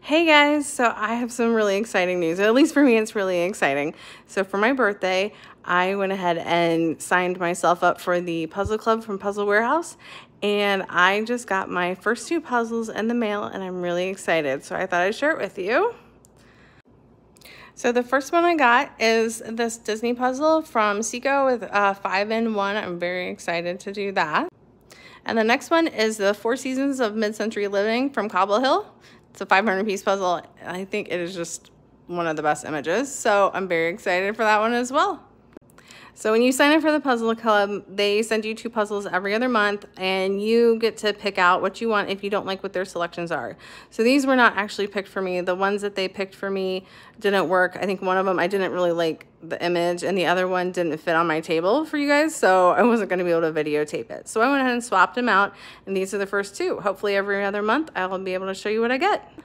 Hey guys, so I have some really exciting news. At least for me, it's really exciting. So for my birthday, I went ahead and signed myself up for the puzzle club from Puzzle Warehouse. And I just got my first two puzzles in the mail and I'm really excited. So I thought I'd share it with you. So the first one I got is this Disney puzzle from Ceaco with uh, five in one. I'm very excited to do that. And the next one is the Four Seasons of Mid-Century Living from Cobble Hill. It's a 500 piece puzzle. I think it is just one of the best images. So I'm very excited for that one as well. So when you sign up for the Puzzle Club, they send you two puzzles every other month and you get to pick out what you want if you don't like what their selections are. So these were not actually picked for me. The ones that they picked for me didn't work. I think one of them I didn't really like the image and the other one didn't fit on my table for you guys. So I wasn't going to be able to videotape it. So I went ahead and swapped them out and these are the first two. Hopefully every other month I'll be able to show you what I get.